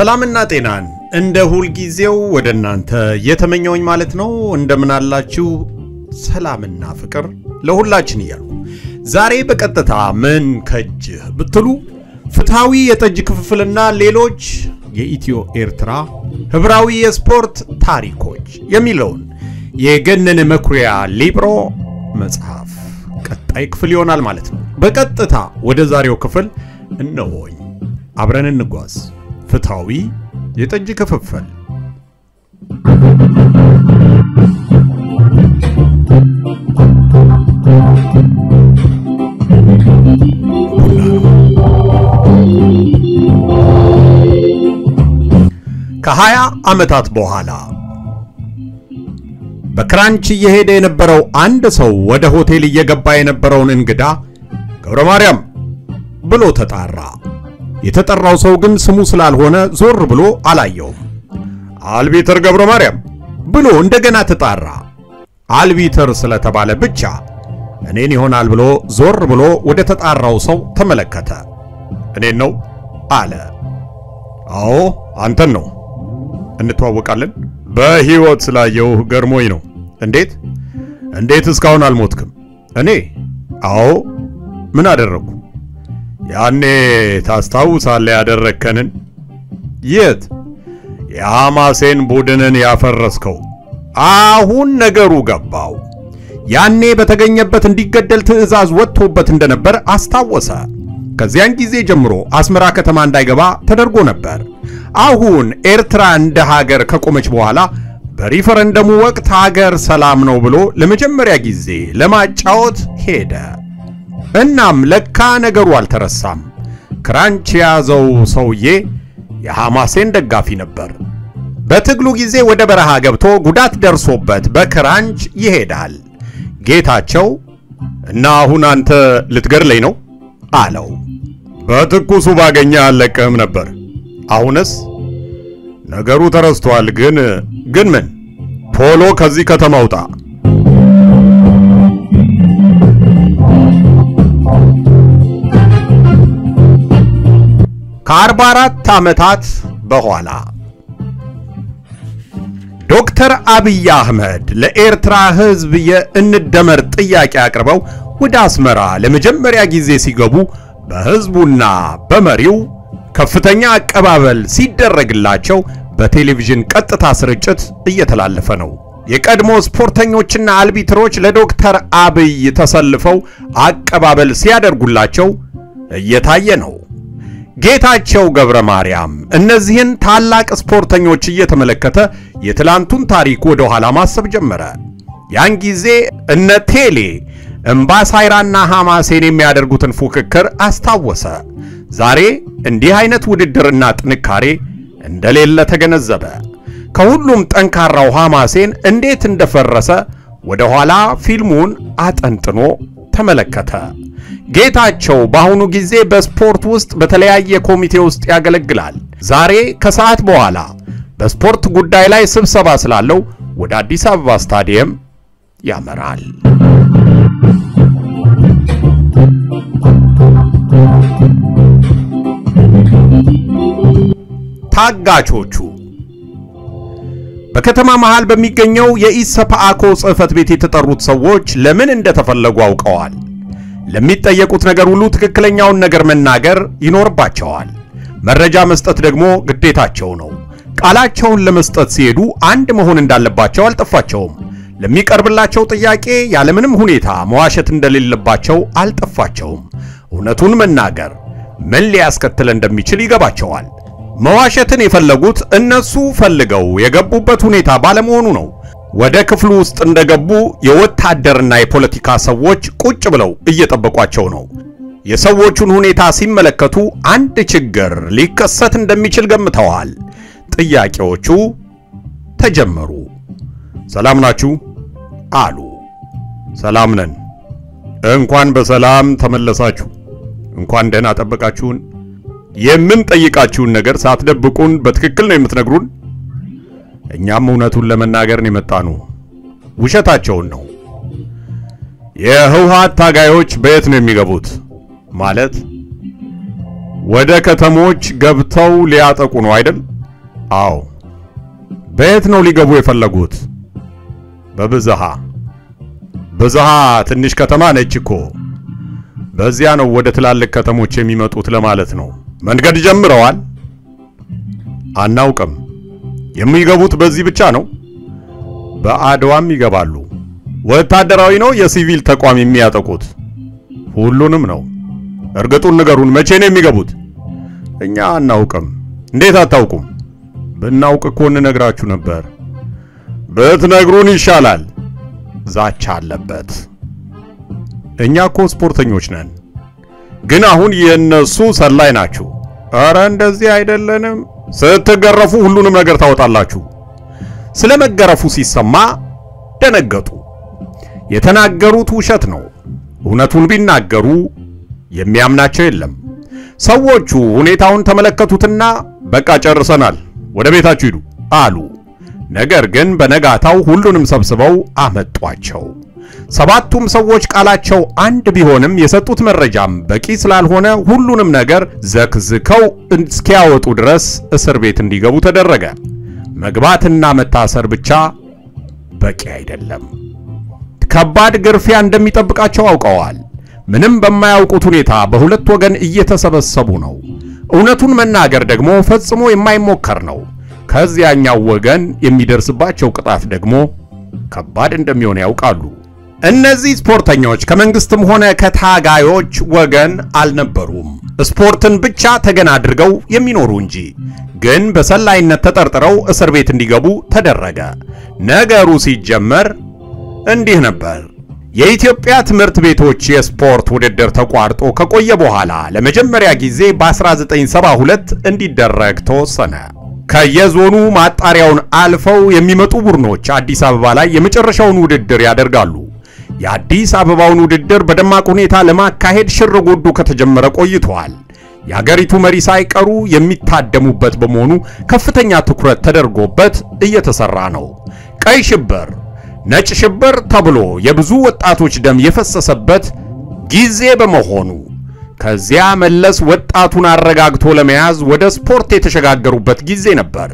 ሰላምና ጤናን እንደ ሁልጊዜው ወደ እናንተ የተመኘውኝ ማለት ነው። እንደምን አላችሁ? ሰላምና ፍቅር ለሁላችን እያልኩ ዛሬ በቀጥታ ምን ከጅህ ብትሉ ፍትሐዊ የጠጅ ክፍፍልና ሌሎች የኢትዮ ኤርትራ ህብራዊ የስፖርት ታሪኮች የሚለውን የገነነ መኩሪያ ሊብሮ መጽሐፍ ቀጣይ ክፍል ይሆናል ማለት ነው። በቀጥታ ወደ ዛሬው ክፍል እነሆኝ፣ አብረን እንጓዝ። ፍትሐዊ የጠጅ ክፍፍል ከሀያ ዓመታት በኋላ በክራንች እየሄደ የነበረው አንድ ሰው ወደ ሆቴል እየገባ የነበረውን እንግዳ ገብረ ማርያም ብሎ ተጣራ። የተጠራው ሰው ግን ስሙ ስላልሆነ ዞር ብሎ አላየውም። አልቢተር ገብረ ማርያም ብሎ እንደገና ተጣራ። አልቢተር ስለተባለ ብቻ እኔን ይሆናል ብሎ ዞር ብሎ ወደ ተጣራው ሰው ተመለከተ። እኔን ነው አለ። አዎ አንተን ነው። እንተዋወቃለን? በሕይወት ስላየውህ ገርሞኝ ነው። እንዴት እንዴት እስካሁን አልሞትክም? እኔ አዎ ምን አደረግኩ? ያኔ ታስታውሳለህ ያደረግከንን? የት? የሐማሴን ቡድንን ያፈረስከው። አሁን ነገሩ ገባው። ያኔ በተገኘበት እንዲገደል ትዕዛዝ ወጥቶበት እንደነበር አስታወሰ። ከዚያን ጊዜ ጀምሮ አስመራ ከተማ እንዳይገባ ተደርጎ ነበር። አሁን ኤርትራ እንደ ሀገር ከቆመች በኋላ በሪፈረንደሙ ወቅት ሀገር ሰላም ነው ብሎ ለመጀመሪያ ጊዜ ለማጫወት ሄደ። እናም ለካ ነገሩ አልተረሳም። ክራንች የያዘው ሰውዬ የሐማሴን ደጋፊ ነበር። በትግሉ ጊዜ ወደ በረሃ ገብቶ ጉዳት ደርሶበት በክራንች ይሄዳል። ጌታቸው እና አሁን አንተ ልትገድለኝ ነው አለው። በትኩሱ ባገኘ አለቅህም ነበር። አሁንስ ነገሩ ተረስቷል። ግን ግን ምን ቶሎ ከዚህ ከተማ ውጣ። ከአርባ አራት ዓመታት በኋላ ዶክተር አብይ አህመድ ለኤርትራ ሕዝብ የእንደመር ጥያቄ አቅርበው ወደ አስመራ ለመጀመሪያ ጊዜ ሲገቡ በሕዝቡና በመሪው ከፍተኛ አቀባበል ሲደረግላቸው በቴሌቪዥን ቀጥታ ስርጭት እየተላለፈ ነው። የቀድሞ ስፖርተኞችና አልቢትሮች ለዶክተር አብይ ተሰልፈው አቀባበል ሲያደርጉላቸው እየታየ ነው። ጌታቸው ገብረ ማርያም እነዚህን ታላቅ ስፖርተኞች እየተመለከተ የትላንቱን ታሪክ ወደ ኋላ ማሰብ ጀመረ። ያን ጊዜ እነ ቴሌ እምባሳይራና ሐማሴን የሚያደርጉትን ፉክክር አስታወሰ። ዛሬ እንዲህ አይነት ውድድርና ጥንካሬ እንደሌለ ተገነዘበ። ከሁሉም ጠንካራው ሐማሴን እንዴት እንደፈረሰ ወደ ኋላ ፊልሙን አጠንጥኖ ተመለከተ። ጌታቸው በአሁኑ ጊዜ በስፖርት ውስጥ በተለያየ ኮሚቴ ውስጥ ያገለግላል። ዛሬ ከሰዓት በኋላ በስፖርት ጉዳይ ላይ ስብሰባ ስላለው ወደ አዲስ አበባ ስታዲየም ያመራል። ታጋቾቹ በከተማ መሃል በሚገኘው የኢሰፓአኮ ጽሕፈት ቤት የተጠሩት ሰዎች ለምን እንደተፈለጉ አውቀዋል። ለሚጠየቁት ነገር ሁሉ ትክክለኛውን ነገር መናገር ይኖርባቸዋል። መረጃ መስጠት ደግሞ ግዴታቸው ነው። ቃላቸውን ለመስጠት ሲሄዱ አንድ መሆን እንዳለባቸው አልጠፋቸውም። ለሚቀርብላቸው ጥያቄ ያለምንም ሁኔታ መዋሸት እንደሌለባቸው አልጠፋቸውም። እውነቱን መናገር ምን ሊያስከትል እንደሚችል ይገባቸዋል። መዋሸትን የፈለጉት እነሱ ፈልገው የገቡበት ሁኔታ ባለመሆኑ ነው። ወደ ክፍሉ ውስጥ እንደገቡ የወታደርና የፖለቲካ ሰዎች ቁጭ ብለው እየጠበቋቸው ነው። የሰዎቹን ሁኔታ ሲመለከቱ አንድ ችግር ሊከሰት እንደሚችል ገምተዋል። ጥያቄዎቹ ተጀመሩ። ሰላም ናችሁ አሉ። ሰላም ነን። እንኳን በሰላም ተመለሳችሁ። እንኳን ደህና ጠበቃችሁን። የምንጠይቃችሁን ነገር ሳትደብቁን በትክክል ነው የምትነግሩን? እኛም እውነቱን ለመናገር ነው የመጣነው። ውሸታቸውን ነው። የህወሓት ታጋዮች በየት ነው የሚገቡት? ማለት ወደ ከተሞች ገብተው ሊያጠቁ ነው አይደል? አዎ። በየት ነው ሊገቡ የፈለጉት? በብዝሃ ብዝሃ ትንሽ ከተማ ነች እኮ። በዚያ ነው ወደ ትላልቅ ከተሞች የሚመጡት ለማለት ነው። መንገድ ጀምረዋል? አናውቅም። የሚገቡት በዚህ ብቻ ነው? በአድዋም ይገባሉ። ወታደራዊ ነው የሲቪል ተቋም የሚያጠቁት? ሁሉንም ነው። እርግጡን ንገሩን፣ መቼ ነው የሚገቡት? እኛ አናውቅም። እንዴት አታውቁም? ብናውቅ እኮ እንነግራችሁ ነበር። ብትነግሩን ይሻላል። ዛቻ አለበት። እኛ እኮ ስፖርተኞች ነን፣ ግን አሁን የነሱ ሰላይ ናችሁ። ኧረ እንደዚህ አይደለንም። ስትገረፉ ሁሉንም ነገር ታወጣላችሁ። ስለ መገረፉ ሲሰማ ደነገጡ። የተናገሩት ውሸት ነው። እውነቱን ቢናገሩ የሚያምናቸው የለም። ሰዎቹ ሁኔታውን ተመለከቱትና በቃ ጨርሰናል፣ ወደ ቤታችሁ ሂዱ አሉ። ነገር ግን በነጋታው ሁሉንም ሰብስበው አመጧቸው። ሰባቱም ሰዎች ቃላቸው አንድ ቢሆንም የሰጡት መረጃም በቂ ስላልሆነ ሁሉንም ነገር ዘክዝከው እስኪያወጡ ድረስ እስር ቤት እንዲገቡ ተደረገ። መግባትና መታሰር ብቻ በቂ አይደለም። ከባድ ግርፊያ እንደሚጠብቃቸው አውቀዋል። ምንም በማያውቁት ሁኔታ በሁለት ወገን እየተሰበሰቡ ነው። እውነቱን መናገር ደግሞ ፈጽሞ የማይሞከር ነው። ከዚያኛው ወገን የሚደርስባቸው ቅጣት ደግሞ ከባድ እንደሚሆን ያውቃሉ። እነዚህ ስፖርተኞች ከመንግስትም ሆነ ከታጋዮች ወገን አልነበሩም። ስፖርትን ብቻ ተገን አድርገው የሚኖሩ እንጂ። ግን በሰላይነት ተጠርጥረው እስር ቤት እንዲገቡ ተደረገ። ነገሩ ሲጀመር እንዲህ ነበር። የኢትዮጵያ ትምህርት ቤቶች የስፖርት ውድድር ተቋርጦ ከቆየ በኋላ ለመጀመሪያ ጊዜ በ1972 እንዲደረግ ተወሰነ። ከየዞኑ ማጣሪያውን አልፈው የሚመጡ ቡድኖች አዲስ አበባ ላይ የመጨረሻውን ውድድር ያደርጋሉ። የአዲስ አበባውን ውድድር በደማቅ ሁኔታ ለማካሄድ ሽር ጉዱ ከተጀመረ ቆይተዋል። የአገሪቱ መሪ ሳይቀሩ የሚታደሙበት በመሆኑ ከፍተኛ ትኩረት ተደርጎበት እየተሰራ ነው። ቀይ ሽብር ነጭ ሽብር ተብሎ የብዙ ወጣቶች ደም የፈሰሰበት ጊዜ በመሆኑ ከዚያ መለስ ወጣቱን አረጋግቶ ለመያዝ ወደ ስፖርት የተሸጋገሩበት ጊዜ ነበር።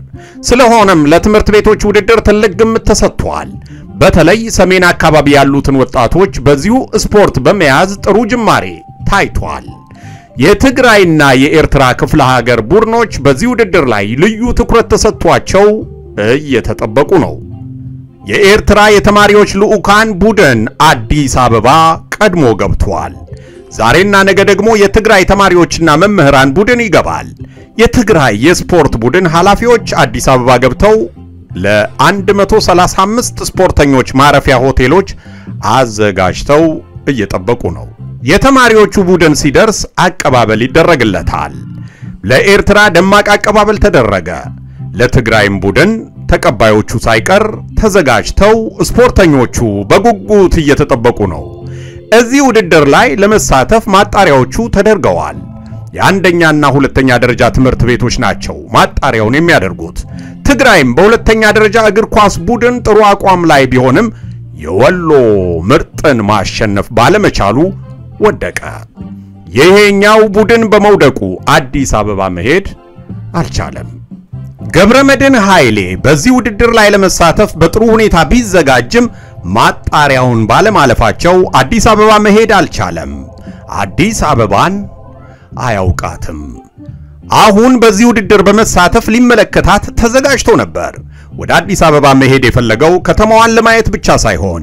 ስለሆነም ለትምህርት ቤቶች ውድድር ትልቅ ግምት ተሰጥቷል። በተለይ ሰሜን አካባቢ ያሉትን ወጣቶች በዚሁ ስፖርት በመያዝ ጥሩ ጅማሬ ታይቷል። የትግራይና የኤርትራ ክፍለ ሀገር ቡድኖች በዚህ ውድድር ላይ ልዩ ትኩረት ተሰጥቷቸው እየተጠበቁ ነው። የኤርትራ የተማሪዎች ልዑካን ቡድን አዲስ አበባ ቀድሞ ገብቷል። ዛሬና ነገ ደግሞ የትግራይ ተማሪዎችና መምህራን ቡድን ይገባል። የትግራይ የስፖርት ቡድን ኃላፊዎች አዲስ አበባ ገብተው ለ135 ስፖርተኞች ማረፊያ ሆቴሎች አዘጋጅተው እየጠበቁ ነው። የተማሪዎቹ ቡድን ሲደርስ አቀባበል ይደረግለታል። ለኤርትራ ደማቅ አቀባበል ተደረገ። ለትግራይም ቡድን ተቀባዮቹ ሳይቀር ተዘጋጅተው ስፖርተኞቹ በጉጉት እየተጠበቁ ነው። እዚህ ውድድር ላይ ለመሳተፍ ማጣሪያዎቹ ተደርገዋል። የአንደኛና ሁለተኛ ደረጃ ትምህርት ቤቶች ናቸው ማጣሪያውን የሚያደርጉት። ትግራይም በሁለተኛ ደረጃ እግር ኳስ ቡድን ጥሩ አቋም ላይ ቢሆንም የወሎ ምርጥን ማሸነፍ ባለመቻሉ ወደቀ። ይሄኛው ቡድን በመውደቁ አዲስ አበባ መሄድ አልቻለም። ገብረመድህን ኃይሌ በዚህ ውድድር ላይ ለመሳተፍ በጥሩ ሁኔታ ቢዘጋጅም ማጣሪያውን ባለማለፋቸው አዲስ አበባ መሄድ አልቻለም። አዲስ አበባን አያውቃትም። አሁን በዚህ ውድድር በመሳተፍ ሊመለከታት ተዘጋጅቶ ነበር። ወደ አዲስ አበባ መሄድ የፈለገው ከተማዋን ለማየት ብቻ ሳይሆን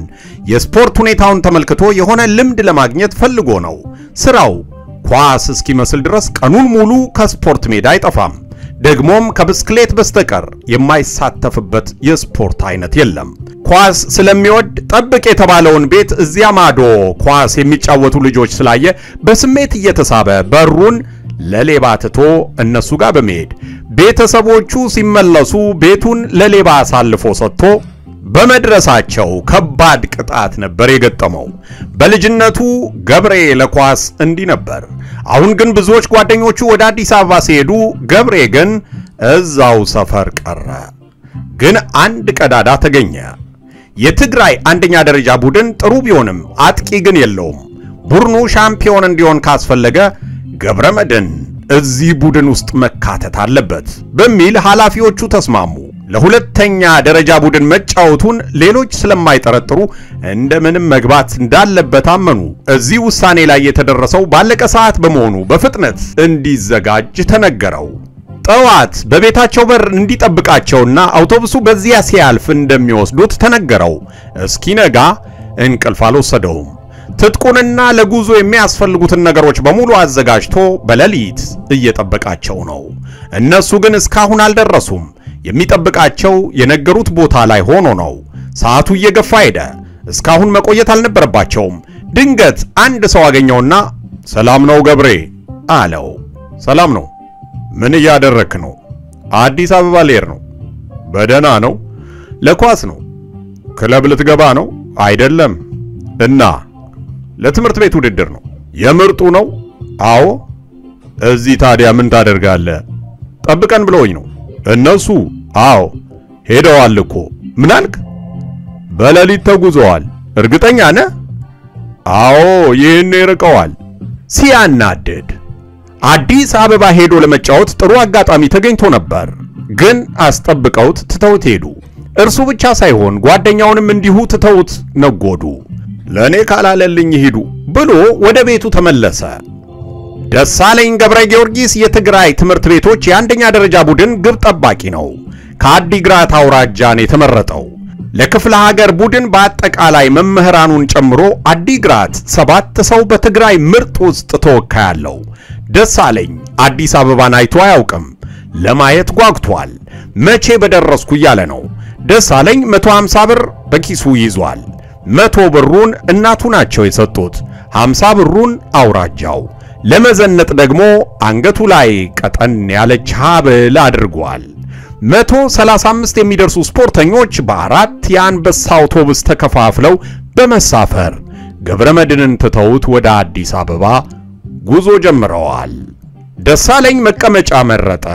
የስፖርት ሁኔታውን ተመልክቶ የሆነ ልምድ ለማግኘት ፈልጎ ነው። ስራው ኳስ እስኪመስል ድረስ ቀኑን ሙሉ ከስፖርት ሜዳ አይጠፋም። ደግሞም ከብስክሌት በስተቀር የማይሳተፍበት የስፖርት አይነት የለም። ኳስ ስለሚወድ ጠብቅ የተባለውን ቤት እዚያ ማዶ ኳስ የሚጫወቱ ልጆች ስላየ በስሜት እየተሳበ በሩን ለሌባ ትቶ እነሱ ጋር በመሄድ ቤተሰቦቹ ሲመለሱ ቤቱን ለሌባ አሳልፎ ሰጥቶ በመድረሳቸው ከባድ ቅጣት ነበር የገጠመው። በልጅነቱ ገብሬ ለኳስ እንዲህ ነበር። አሁን ግን ብዙዎች ጓደኞቹ ወደ አዲስ አበባ ሲሄዱ ገብሬ ግን እዛው ሰፈር ቀረ። ግን አንድ ቀዳዳ ተገኘ። የትግራይ አንደኛ ደረጃ ቡድን ጥሩ ቢሆንም አጥቂ ግን የለውም። ቡድኑ ሻምፒዮን እንዲሆን ካስፈለገ ገብረ መድህን እዚህ ቡድን ውስጥ መካተት አለበት በሚል ኃላፊዎቹ ተስማሙ። ለሁለተኛ ደረጃ ቡድን መጫወቱን ሌሎች ስለማይጠረጥሩ እንደምንም መግባት እንዳለበት አመኑ። እዚህ ውሳኔ ላይ የተደረሰው ባለቀ ሰዓት በመሆኑ በፍጥነት እንዲዘጋጅ ተነገረው። ጠዋት በቤታቸው በር እንዲጠብቃቸውና አውቶቡሱ በዚያ ሲያልፍ እንደሚወስዱት ተነገረው። እስኪነጋ እንቅልፍ አልወሰደውም። ትጥቁንና ለጉዞ የሚያስፈልጉትን ነገሮች በሙሉ አዘጋጅቶ በሌሊት እየጠበቃቸው ነው። እነሱ ግን እስካሁን አልደረሱም። የሚጠብቃቸው የነገሩት ቦታ ላይ ሆኖ ነው። ሰዓቱ እየገፋ ሄደ። እስካሁን መቆየት አልነበረባቸውም። ድንገት አንድ ሰው አገኘውና ሰላም ነው ገብሬ አለው። ሰላም ነው። ምን እያደረክ ነው? አዲስ አበባ ልሄድ ነው። በደህና ነው? ለኳስ ነው። ክለብ ልትገባ ነው? አይደለም። እና ለትምህርት ቤት ውድድር ነው። የምርጡ ነው? አዎ። እዚህ ታዲያ ምን ታደርጋለህ? ጠብቀን ብለውኝ ነው። እነሱ? አዎ። ሄደዋል እኮ። ምን አልክ? በሌሊት ተጉዘዋል። እርግጠኛ ነህ? አዎ፣ ይህን ይርቀዋል። ሲያናድድ አዲስ አበባ ሄዶ ለመጫወት ጥሩ አጋጣሚ ተገኝቶ ነበር፣ ግን አስጠብቀውት ትተውት ሄዱ። እርሱ ብቻ ሳይሆን ጓደኛውንም እንዲሁ ትተውት ነጎዱ። ለእኔ ካላለልኝ ሂዱ ብሎ ወደ ቤቱ ተመለሰ። ደሳለኝ ገብረ ጊዮርጊስ የትግራይ ትምህርት ቤቶች የአንደኛ ደረጃ ቡድን ግብ ጠባቂ ነው። ከአዲግራት አውራጃን የተመረጠው ለክፍለ ሀገር ቡድን በአጠቃላይ መምህራኑን ጨምሮ አዲግራት ሰባት ሰው በትግራይ ምርጥ ውስጥ ተወካይ አለው። ደሳለኝ አዲስ አበባን አይቶ አያውቅም። ለማየት ጓጉቷል። መቼ በደረስኩ እያለ ነው። ደሳለኝ 150 ብር በኪሱ ይዟል። መቶ ብሩን እናቱ ናቸው የሰጡት፣ 50 ብሩን አውራጃው። ለመዘነጥ ደግሞ አንገቱ ላይ ቀጠን ያለች ሐብል አድርጓል። 135 የሚደርሱ ስፖርተኞች በአራት የአንበሳ አውቶቡስ ተከፋፍለው በመሳፈር ገብረ መድንን ትተውት ወደ አዲስ አበባ ጉዞ ጀምረዋል። ደሳለኝ መቀመጫ መረጠ።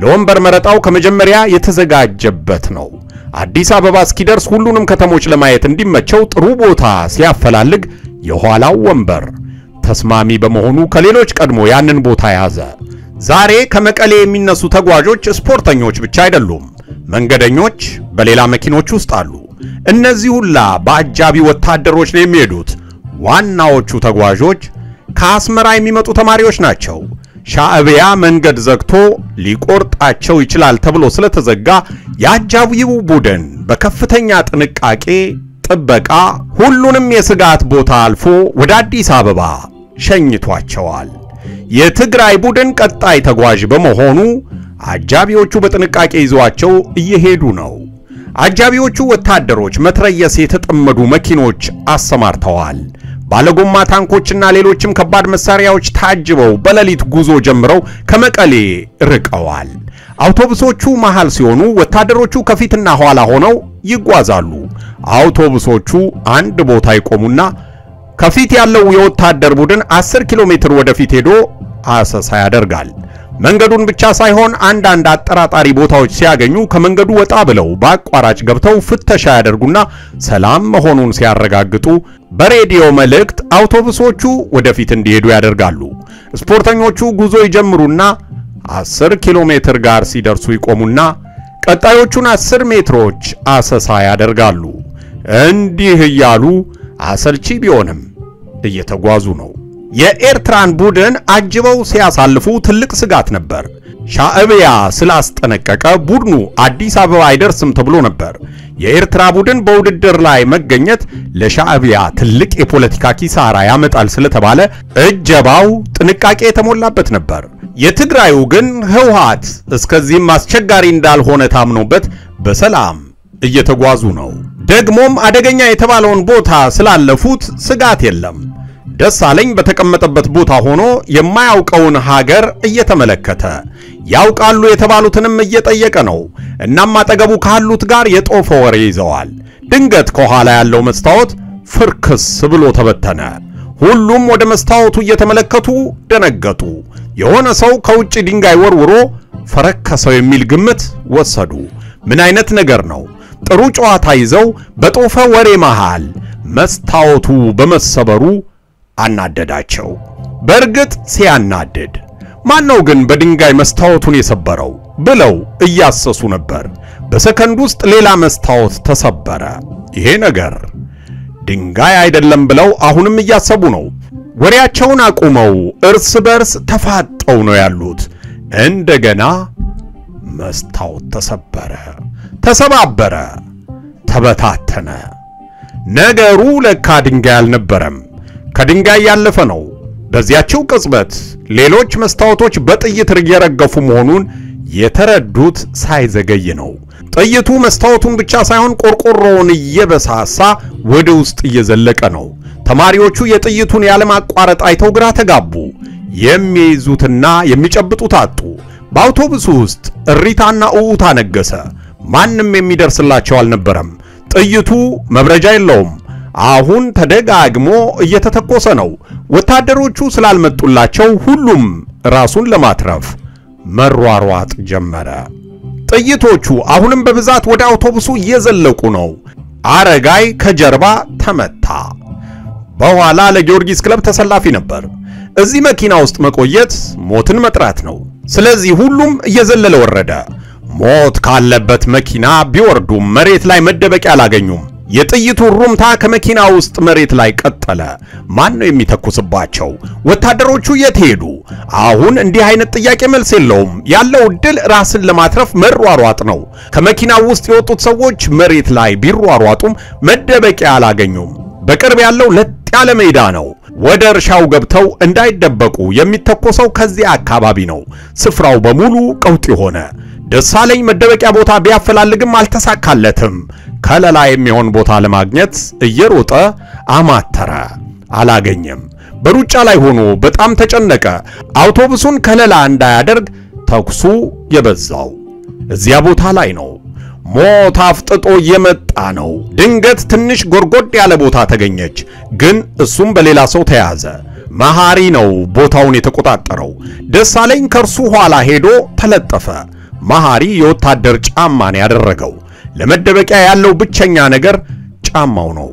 ለወንበር መረጣው ከመጀመሪያ የተዘጋጀበት ነው። አዲስ አበባ እስኪደርስ ሁሉንም ከተሞች ለማየት እንዲመቸው ጥሩ ቦታ ሲያፈላልግ የኋላው ወንበር ተስማሚ በመሆኑ ከሌሎች ቀድሞ ያንን ቦታ ያዘ። ዛሬ ከመቀሌ የሚነሱ ተጓዦች ስፖርተኞች ብቻ አይደሉም፣ መንገደኞች በሌላ መኪኖች ውስጥ አሉ። እነዚህ ሁላ በአጃቢ ወታደሮች ነው የሚሄዱት። ዋናዎቹ ተጓዦች ከአስመራ የሚመጡ ተማሪዎች ናቸው። ሻዕቢያ መንገድ ዘግቶ ሊቆርጣቸው ይችላል ተብሎ ስለተዘጋ የአጃቢው ቡድን በከፍተኛ ጥንቃቄ ጥበቃ ሁሉንም የስጋት ቦታ አልፎ ወደ አዲስ አበባ ሸኝቷቸዋል። የትግራይ ቡድን ቀጣይ ተጓዥ በመሆኑ አጃቢዎቹ በጥንቃቄ ይዘዋቸው እየሄዱ ነው። አጃቢዎቹ ወታደሮች መትረየስ የተጠመዱ መኪኖች አሰማርተዋል። ባለጎማ ታንኮችና ሌሎችም ከባድ መሳሪያዎች ታጅበው በሌሊት ጉዞ ጀምረው ከመቀሌ ርቀዋል። አውቶቡሶቹ መሃል ሲሆኑ ወታደሮቹ ከፊትና ኋላ ሆነው ይጓዛሉ። አውቶቡሶቹ አንድ ቦታ ይቆሙና ከፊት ያለው የወታደር ቡድን 10 ኪሎ ሜትር ወደፊት ሄዶ አሰሳ ያደርጋል። መንገዱን ብቻ ሳይሆን አንዳንድ አጠራጣሪ ቦታዎች ሲያገኙ ከመንገዱ ወጣ ብለው በአቋራጭ ገብተው ፍተሻ ያደርጉና ሰላም መሆኑን ሲያረጋግጡ በሬዲዮ መልእክት አውቶቡሶቹ ወደፊት እንዲሄዱ ያደርጋሉ። ስፖርተኞቹ ጉዞ ይጀምሩና 10 ኪሎ ሜትር ጋር ሲደርሱ ይቆሙና ቀጣዮቹን 10 ሜትሮች አሰሳ ያደርጋሉ። እንዲህ እያሉ አሰልቺ ቢሆንም እየተጓዙ ነው። የኤርትራን ቡድን አጅበው ሲያሳልፉ ትልቅ ስጋት ነበር። ሻዕቢያ ስላስጠነቀቀ ቡድኑ አዲስ አበባ አይደርስም ተብሎ ነበር። የኤርትራ ቡድን በውድድር ላይ መገኘት ለሻዕቢያ ትልቅ የፖለቲካ ኪሳራ ያመጣል ስለተባለ እጀባው ጥንቃቄ የተሞላበት ነበር። የትግራዩ ግን ህወሓት እስከዚህም አስቸጋሪ እንዳልሆነ ታምኖበት በሰላም እየተጓዙ ነው። ደግሞም አደገኛ የተባለውን ቦታ ስላለፉት ስጋት የለም። ደሳለኝ በተቀመጠበት ቦታ ሆኖ የማያውቀውን ሀገር እየተመለከተ ያውቃሉ የተባሉትንም እየጠየቀ ነው። እናም አጠገቡ ካሉት ጋር የጦፈ ወሬ ይዘዋል። ድንገት ከኋላ ያለው መስታወት ፍርክስ ብሎ ተበተነ። ሁሉም ወደ መስታወቱ እየተመለከቱ ደነገጡ። የሆነ ሰው ከውጭ ድንጋይ ወርውሮ ፈረከሰው የሚል ግምት ወሰዱ። ምን አይነት ነገር ነው? ጥሩ ጨዋታ ይዘው በጦፈ ወሬ መሃል መስታወቱ በመሰበሩ አናደዳቸው። በእርግጥ ሲያናድድ ማን ነው ግን በድንጋይ መስታወቱን የሰበረው ብለው እያሰሱ ነበር። በሰከንድ ውስጥ ሌላ መስታወት ተሰበረ። ይሄ ነገር ድንጋይ አይደለም ብለው አሁንም እያሰቡ ነው። ወሬያቸውን አቁመው እርስ በርስ ተፋጠው ነው ያሉት። እንደገና መስታወት ተሰበረ፣ ተሰባበረ፣ ተበታተነ። ነገሩ ለካ ድንጋይ አልነበረም፣ ከድንጋይ ያለፈ ነው። በዚያችው ቅጽበት ሌሎች መስታወቶች በጥይት እየረገፉ መሆኑን የተረዱት ሳይዘገይ ነው። ጥይቱ መስታወቱን ብቻ ሳይሆን ቆርቆሮውን እየበሳሳ ወደ ውስጥ እየዘለቀ ነው። ተማሪዎቹ የጥይቱን ያለማቋረጥ አይተው ግራ ተጋቡ። የሚይዙትና የሚጨብጡት አጡ። በአውቶቡሱ ውስጥ እሪታና እውታ ነገሰ። ማንም የሚደርስላቸው አልነበረም። ጥይቱ መብረጃ የለውም። አሁን ተደጋግሞ እየተተኮሰ ነው። ወታደሮቹ ስላልመጡላቸው ሁሉም ራሱን ለማትረፍ መሯሯጥ ጀመረ። ጥይቶቹ አሁንም በብዛት ወደ አውቶቡሱ እየዘለቁ ነው። አረጋይ ከጀርባ ተመታ። በኋላ ለጊዮርጊስ ክለብ ተሰላፊ ነበር። እዚህ መኪና ውስጥ መቆየት ሞትን መጥራት ነው። ስለዚህ ሁሉም እየዘለለ ወረደ። ሞት ካለበት መኪና ቢወርዱም መሬት ላይ መደበቂያ አላገኙም። የጥይቱ ሩምታ ከመኪና ውስጥ መሬት ላይ ቀጠለ። ማን ነው የሚተኩስባቸው? ወታደሮቹ የት ሄዱ? አሁን እንዲህ አይነት ጥያቄ መልስ የለውም። ያለው ድል ራስን ለማትረፍ መሯሯጥ ነው። ከመኪናው ውስጥ የወጡት ሰዎች መሬት ላይ ቢሯሯጡም መደበቂያ አላገኙም። በቅርብ ያለው ለጥ ያለ ሜዳ ነው። ወደ እርሻው ገብተው እንዳይደበቁ የሚተኮሰው ከዚያ አካባቢ ነው። ስፍራው በሙሉ ቀውጢ ሆነ። ደሳለኝ መደበቂያ ቦታ ቢያፈላልግም አልተሳካለትም። ከለላ የሚሆን ቦታ ለማግኘት እየሮጠ አማተረ፣ አላገኘም። በሩጫ ላይ ሆኖ በጣም ተጨነቀ። አውቶቡሱን ከለላ እንዳያደርግ ተኩሱ የበዛው እዚያ ቦታ ላይ ነው። ሞት አፍጥጦ እየመጣ ነው። ድንገት ትንሽ ጎርጎድ ያለ ቦታ ተገኘች፣ ግን እሱም በሌላ ሰው ተያዘ። መሐሪ ነው ቦታውን የተቆጣጠረው። ደሳለኝ ከእርሱ ኋላ ሄዶ ተለጠፈ። መሐሪ የወታደር ጫማን ያደረገው ለመደበቂያ ያለው ብቸኛ ነገር ጫማው ነው።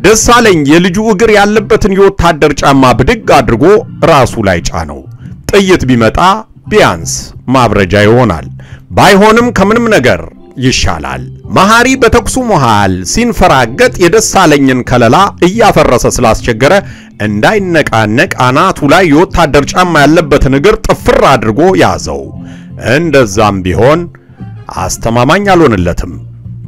ደሳለኝ የልጁ እግር ያለበትን የወታደር ጫማ ብድግ አድርጎ ራሱ ላይ ጫነው። ጥይት ቢመጣ ቢያንስ ማብረጃ ይሆናል። ባይሆንም ከምንም ነገር ይሻላል። መሐሪ በተኩሱ መሃል ሲንፈራገጥ የደሳለኝን ከለላ እያፈረሰ ስላስቸገረ እንዳይነቃነቅ አናቱ ላይ የወታደር ጫማ ያለበትን እግር ጥፍር አድርጎ ያዘው። እንደዛም ቢሆን አስተማማኝ አልሆንለትም።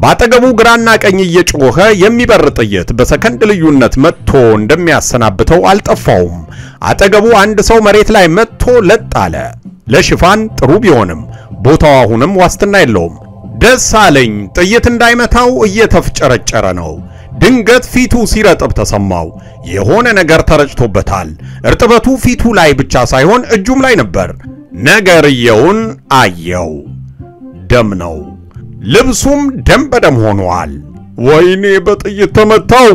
ባጠገቡ ግራና ቀኝ እየጮኸ የሚበር ጥይት በሰከንድ ልዩነት መጥቶ እንደሚያሰናብተው አልጠፋውም። አጠገቡ አንድ ሰው መሬት ላይ መጥቶ ለጥ አለ። ለሽፋን ጥሩ ቢሆንም ቦታው አሁንም ዋስትና የለውም። ደሳለኝ ጥይት እንዳይመታው እየተፍጨረጨረ ነው። ድንገት ፊቱ ሲረጥብ ተሰማው። የሆነ ነገር ተረጭቶበታል። እርጥበቱ ፊቱ ላይ ብቻ ሳይሆን እጁም ላይ ነበር። ነገርየውን አየው። ደም ነው። ልብሱም ደም በደም ሆኗል። ወይኔ በጥይት ተመታው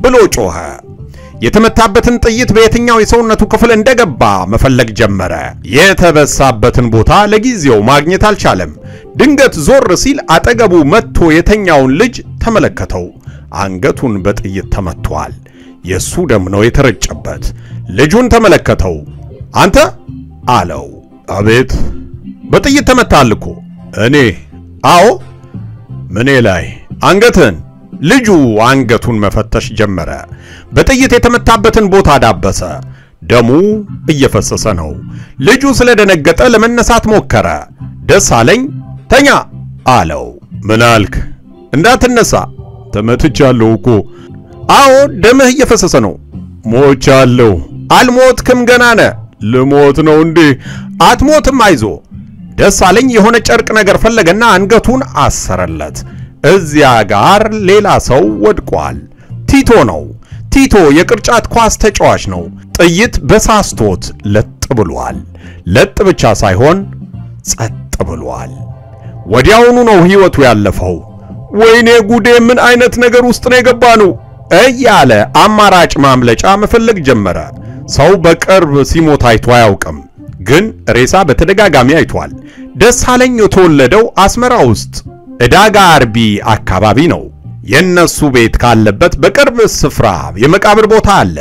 ብሎ ጮኸ። የተመታበትን ጥይት በየትኛው የሰውነቱ ክፍል እንደገባ መፈለግ ጀመረ። የተበሳበትን ቦታ ለጊዜው ማግኘት አልቻለም። ድንገት ዞር ሲል አጠገቡ መጥቶ የተኛውን ልጅ ተመለከተው። አንገቱን በጥይት ተመቷል። የሱ ደም ነው የተረጨበት። ልጁን ተመለከተው። አንተ አለው። አቤት። በጥይት ተመታል እኮ። እኔ? አዎ። ምኔ ላይ? አንገትን። ልጁ አንገቱን መፈተሽ ጀመረ። በጥይት የተመታበትን ቦታ ዳበሰ። ደሙ እየፈሰሰ ነው። ልጁ ስለደነገጠ ለመነሳት ሞከረ። ደሳለኝ ተኛ አለው። ምን አልክ? እንዳትነሳ። ተመትቻለሁ እኮ። አዎ ደምህ እየፈሰሰ ነው። ሞቻለሁ። አልሞትክም፣ ገና ነህ። ልሞት ነው እንዴ? አትሞትም፣ አይዞ። ደሳለኝ የሆነ ጨርቅ ነገር ፈለገና አንገቱን አሰረለት። እዚያ ጋር ሌላ ሰው ወድቋል። ቲቶ ነው። ቲቶ የቅርጫት ኳስ ተጫዋች ነው። ጥይት በሳስቶት ለጥ ብሏል። ለጥ ብቻ ሳይሆን ጸጥ ብሏል። ወዲያውኑ ነው ሕይወቱ ያለፈው። ወይኔ ጉዴ! ምን አይነት ነገር ውስጥ ነው የገባነው? እያለ አማራጭ ማምለጫ መፈለግ ጀመረ። ሰው በቅርብ ሲሞት አይቶ አያውቅም፣ ግን ሬሳ በተደጋጋሚ አይቷል። ደሳለኝ የተወለደው አስመራ ውስጥ ዕዳጋ አርቢ አካባቢ ነው። የነሱ ቤት ካለበት በቅርብ ስፍራ የመቃብር ቦታ አለ።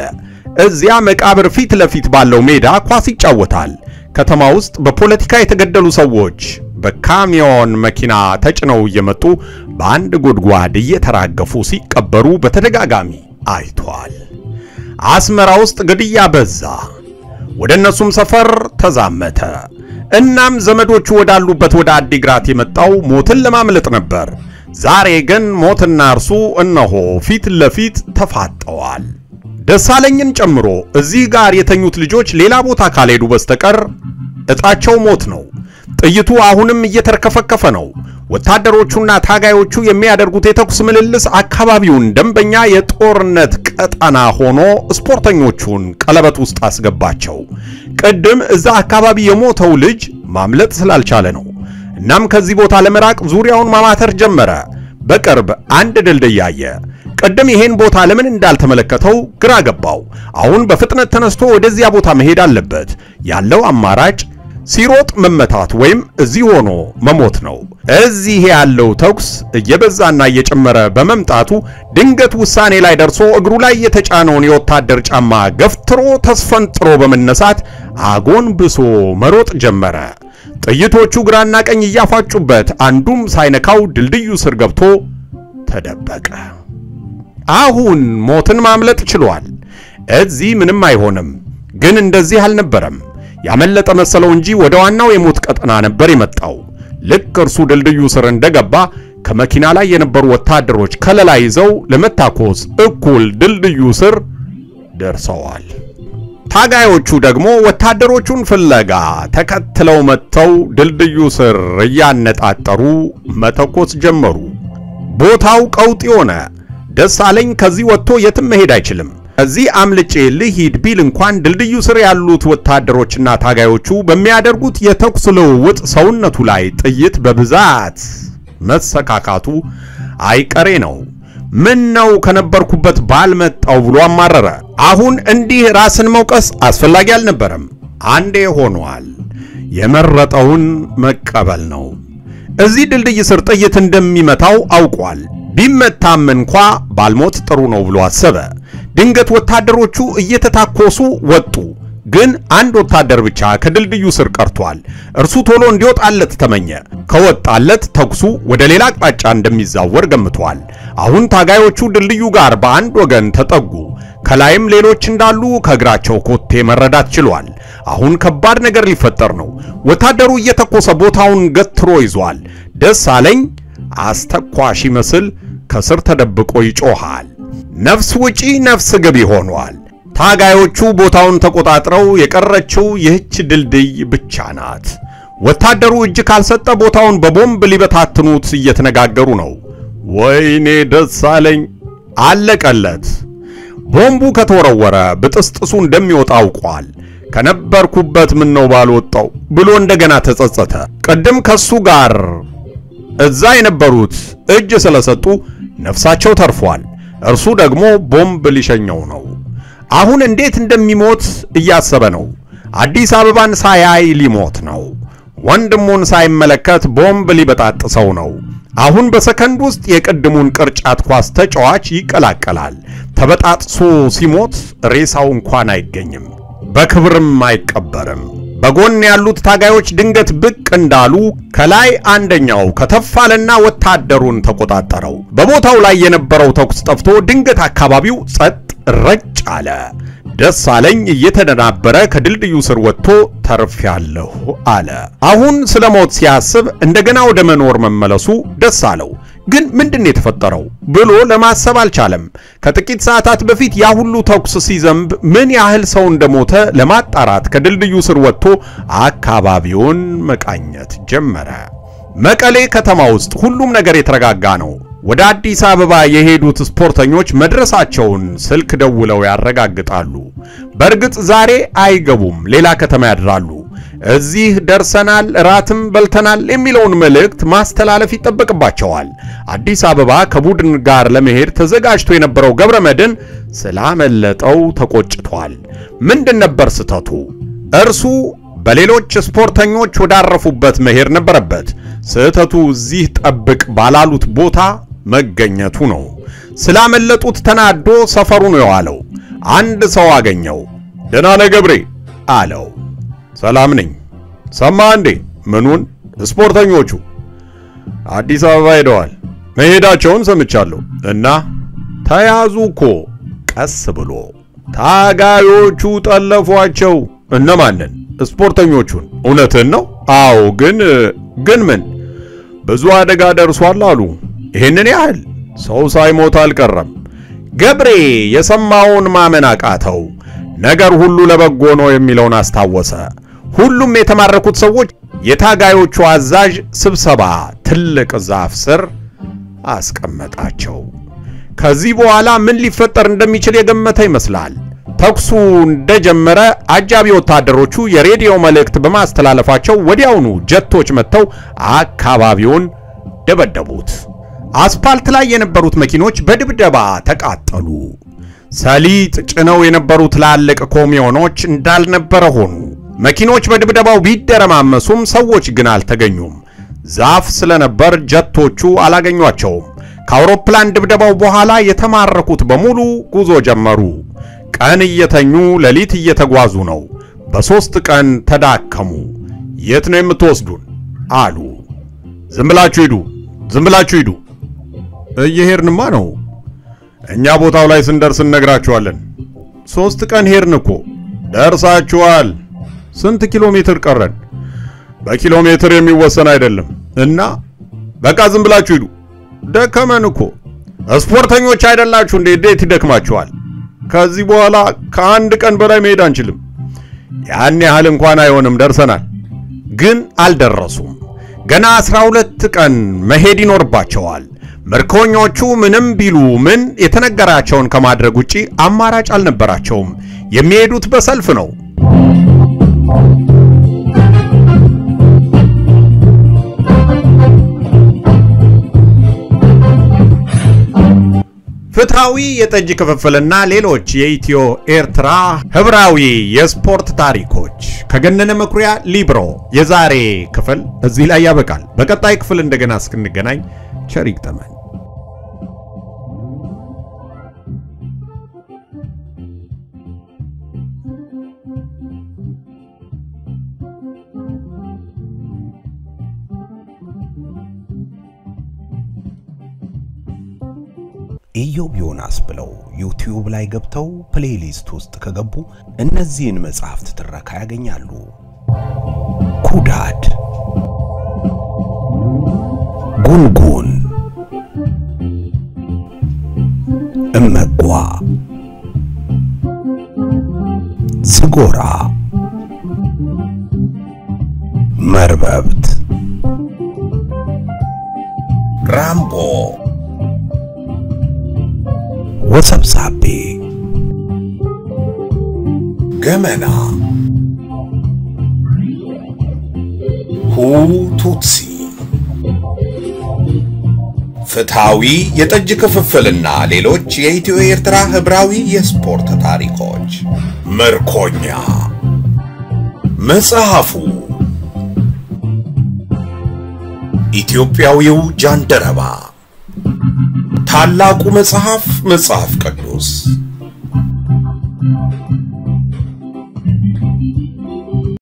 እዚያ መቃብር ፊት ለፊት ባለው ሜዳ ኳስ ይጫወታል። ከተማ ውስጥ በፖለቲካ የተገደሉ ሰዎች በካሚዮን መኪና ተጭነው እየመጡ በአንድ ጉድጓድ እየተራገፉ ሲቀበሩ በተደጋጋሚ አይቷል። አስመራ ውስጥ ግድያ በዛ። ወደ እነሱም ሰፈር ተዛመተ። እናም ዘመዶቹ ወዳሉበት ወደ አዲግራት የመጣው ሞትን ለማምለጥ ነበር። ዛሬ ግን ሞትና እርሱ እነሆ ፊት ለፊት ተፋጠዋል። ደሳለኝን ጨምሮ እዚህ ጋር የተኙት ልጆች ሌላ ቦታ ካልሄዱ በስተቀር እጣቸው ሞት ነው። ጥይቱ አሁንም እየተርከፈከፈ ነው። ወታደሮቹና ታጋዮቹ የሚያደርጉት የተኩስ ምልልስ አካባቢውን ደንበኛ የጦርነት ቀጠና ሆኖ ስፖርተኞቹን ቀለበት ውስጥ አስገባቸው። ቅድም እዛ አካባቢ የሞተው ልጅ ማምለጥ ስላልቻለ ነው። እናም ከዚህ ቦታ ለመራቅ ዙሪያውን ማማተር ጀመረ። በቅርብ አንድ ድልድይ አየ። ቅድም ይሄን ቦታ ለምን እንዳልተመለከተው ግራ ገባው። አሁን በፍጥነት ተነስቶ ወደዚያ ቦታ መሄድ አለበት። ያለው አማራጭ ሲሮጥ መመታት ወይም እዚህ ሆኖ መሞት ነው። እዚህ ያለው ተኩስ እየበዛና እየጨመረ በመምጣቱ ድንገት ውሳኔ ላይ ደርሶ እግሩ ላይ የተጫነውን የወታደር ጫማ ገፍትሮ ተስፈንጥሮ በመነሳት አጎንብሶ መሮጥ ጀመረ። ጥይቶቹ ግራና ቀኝ እያፋጩበት አንዱም ሳይነካው ድልድዩ ስር ገብቶ ተደበቀ። አሁን ሞትን ማምለጥ ችሏል። እዚህ ምንም አይሆንም። ግን እንደዚህ አልነበረም። ያመለጠ መሰለው እንጂ ወደ ዋናው የሞት ቀጠና ነበር የመጣው። ልክ እርሱ ድልድዩ ስር እንደገባ ከመኪና ላይ የነበሩ ወታደሮች ከለላ ይዘው ለመታኮስ እኩል ድልድዩ ስር ደርሰዋል። ታጋዮቹ ደግሞ ወታደሮቹን ፍለጋ ተከትለው መጥተው ድልድዩ ስር እያነጣጠሩ መተኮስ ጀመሩ። ቦታው ቀውጢ ሆነ። ደሳለኝ ከዚህ ወጥቶ የትም መሄድ አይችልም። እዚህ አምልጬ ልሂድ ቢል እንኳን ድልድዩ ስር ያሉት ወታደሮችና ታጋዮቹ በሚያደርጉት የተኩስ ልውውጥ ሰውነቱ ላይ ጥይት በብዛት መሰካካቱ አይቀሬ ነው። ምን ነው ከነበርኩበት ባልመጣው ብሎ አማረረ። አሁን እንዲህ ራስን መውቀስ አስፈላጊ አልነበረም። አንዴ ሆኗል። የመረጠውን መቀበል ነው። እዚህ ድልድይ ስር ጥይት እንደሚመታው አውቋል። ቢመታም እንኳ ባልሞት ጥሩ ነው ብሎ አሰበ። ድንገት ወታደሮቹ እየተታኮሱ ወጡ። ግን አንድ ወታደር ብቻ ከድልድዩ ስር ቀርቷል። እርሱ ቶሎ እንዲወጣለት ተመኘ። ከወጣለት ተኩሱ ወደ ሌላ አቅጣጫ እንደሚዛወር ገምቷል። አሁን ታጋዮቹ ድልድዩ ጋር በአንድ ወገን ተጠጉ። ከላይም ሌሎች እንዳሉ ከእግራቸው ኮቴ መረዳት ችሏል። አሁን ከባድ ነገር ሊፈጠር ነው። ወታደሩ እየተኮሰ ቦታውን ገትሮ ይዟል። ደሳለኝ አስተኳሽ ይመስል ከስር ተደብቆ ይጮሃል። ነፍስ ውጪ ነፍስ ግቢ ሆኗል። ታጋዮቹ ቦታውን ተቆጣጥረው የቀረችው ይህች ድልድይ ብቻ ናት። ወታደሩ እጅ ካልሰጠ ቦታውን በቦምብ ሊበታትኑት እየተነጋገሩ ነው። ወይኔ ደሳለኝ አለቀለት። ቦምቡ ከተወረወረ ብጥስጥሱ እንደሚወጣ አውቋል። ከነበርኩበት ምን ነው ባልወጣው ብሎ እንደገና ተጸጸተ። ቅድም ከሱ ጋር እዛ የነበሩት እጅ ስለሰጡ ነፍሳቸው ተርፏል። እርሱ ደግሞ ቦምብ ሊሸኘው ነው። አሁን እንዴት እንደሚሞት እያሰበ ነው። አዲስ አበባን ሳያይ ሊሞት ነው። ወንድሙን ሳይመለከት ቦምብ ሊበጣጥሰው ነው። አሁን በሰከንድ ውስጥ የቅድሙን ቅርጫት ኳስ ተጫዋች ይቀላቀላል። ተበጣጥሶ ሲሞት ሬሳው እንኳን አይገኝም፣ በክብርም አይቀበርም። በጎን ያሉት ታጋዮች ድንገት ብቅ እንዳሉ ከላይ አንደኛው ከተፋለና ወታደሩን ተቆጣጠረው። በቦታው ላይ የነበረው ተኩስ ጠፍቶ ድንገት አካባቢው ጸጥ ረጭ አለ። ደሳለኝ እየተደናበረ ከድልድዩ ስር ወጥቶ ተርፌያለሁ አለ። አሁን ስለ ሞት ሲያስብ እንደገና ወደ መኖር መመለሱ ደስ አለው። ግን ምንድን የተፈጠረው ብሎ ለማሰብ አልቻለም። ከጥቂት ሰዓታት በፊት ያ ሁሉ ተኩስ ሲዘንብ ምን ያህል ሰው እንደሞተ ለማጣራት ከድልድዩ ስር ወጥቶ አካባቢውን መቃኘት ጀመረ። መቀሌ ከተማ ውስጥ ሁሉም ነገር የተረጋጋ ነው። ወደ አዲስ አበባ የሄዱት ስፖርተኞች መድረሳቸውን ስልክ ደውለው ያረጋግጣሉ። በእርግጥ ዛሬ አይገቡም፣ ሌላ ከተማ ያድራሉ። እዚህ ደርሰናል፣ እራትም በልተናል የሚለውን መልእክት ማስተላለፍ ይጠበቅባቸዋል። አዲስ አበባ ከቡድን ጋር ለመሄድ ተዘጋጅቶ የነበረው ገብረ መድን ስላመለጠው ተቆጭቷል። ምንድን ነበር ስተቱ? እርሱ በሌሎች ስፖርተኞች ወዳረፉበት መሄድ ነበረበት። ስህተቱ እዚህ ጠብቅ ባላሉት ቦታ መገኘቱ ነው። ስላመለጡት ተናዶ ሰፈሩ ነው የዋለው። አንድ ሰው አገኘው። ደህና ነህ ገብሬ አለው። ሰላም ነኝ ሰማ እንዴ? ምኑን? ስፖርተኞቹ አዲስ አበባ ሄደዋል። መሄዳቸውን ሰምቻለሁ። እና ተያዙ እኮ ቀስ ብሎ ታጋዮቹ ጠለፏቸው። እነማንን? ስፖርተኞቹን። እውነትን ነው? አዎ። ግን ግን ምን? ብዙ አደጋ ደርሷል አሉ። ይህንን ያህል ሰው ሳይሞት አልቀረም። ገብሬ የሰማውን ማመን አቃተው። ነገር ሁሉ ለበጎ ነው የሚለውን አስታወሰ። ሁሉም የተማረኩት ሰዎች የታጋዮቹ አዛዥ ስብሰባ ትልቅ ዛፍ ስር አስቀመጣቸው። ከዚህ በኋላ ምን ሊፈጠር እንደሚችል የገመተ ይመስላል። ተኩሱ እንደጀመረ አጃቢ ወታደሮቹ የሬዲዮ መልእክት በማስተላለፋቸው ወዲያውኑ ጀቶች መጥተው አካባቢውን ደበደቡት። አስፓልት ላይ የነበሩት መኪኖች በድብደባ ተቃጠሉ። ሰሊጥ ጭነው የነበሩ ትላልቅ ኮሚዮኖች እንዳልነበረ ሆኑ። መኪኖች በድብደባው ቢደረማመሱም ሰዎች ግን አልተገኙም። ዛፍ ስለነበር ጀቶቹ አላገኟቸውም። ከአውሮፕላን ድብደባው በኋላ የተማረኩት በሙሉ ጉዞ ጀመሩ። ቀን እየተኙ ሌሊት እየተጓዙ ነው። በሦስት ቀን ተዳከሙ። የት ነው የምትወስዱን? አሉ። ዝም ብላችሁ ሂዱ፣ ዝም ብላችሁ ሂዱ። እየሄድንማ ነው። እኛ ቦታው ላይ ስንደርስ እነግራችኋለን። ሦስት ቀን ሄድን እኮ። ደርሳችኋል። ስንት ኪሎ ሜትር ቀረን? በኪሎ ሜትር የሚወሰን አይደለም። እና በቃ ዝም ብላችሁ ሂዱ። ደከመን እኮ። ስፖርተኞች አይደላችሁ እንዴ? እንዴት ይደክማችኋል? ከዚህ በኋላ ከአንድ ቀን በላይ መሄድ አንችልም። ያን ያህል እንኳን አይሆንም፣ ደርሰናል። ግን አልደረሱም። ገና አስራ ሁለት ቀን መሄድ ይኖርባቸዋል። ምርኮኞቹ ምንም ቢሉ ምን የተነገራቸውን ከማድረግ ውጪ አማራጭ አልነበራቸውም። የሚሄዱት በሰልፍ ነው። ፍትሐዊ የጠጅ ክፍፍልና ሌሎች የኢትዮ ኤርትራ ህብራዊ የስፖርት ታሪኮች ከገነነ መኩሪያ ሊብሮ የዛሬ ክፍል እዚህ ላይ ያበቃል። በቀጣይ ክፍል እንደገና እስክንገናኝ ቸር ይግጠመን። ኢዮብ ዮናስ ብለው ዩቲዩብ ላይ ገብተው playlist ውስጥ ከገቡ እነዚህን መጽሐፍት ትረካ ያገኛሉ። ኩዳድ፣ ጉንጉን፣ እመጓ፣ ዝጎራ፣ መርበብት፣ ራምቦ ገመና፣ ሁቱትሲ፣ ፍትሐዊ የጠጅ ክፍፍልና ሌሎች የኢትዮ ኤርትራ ህብራዊ የስፖርት ታሪኮች። ምርኮኛ። መጽሐፉ። ኢትዮጵያዊው ጃንደረባ። ታላቁ መጽሐፍ መጽሐፍ ቅዱስ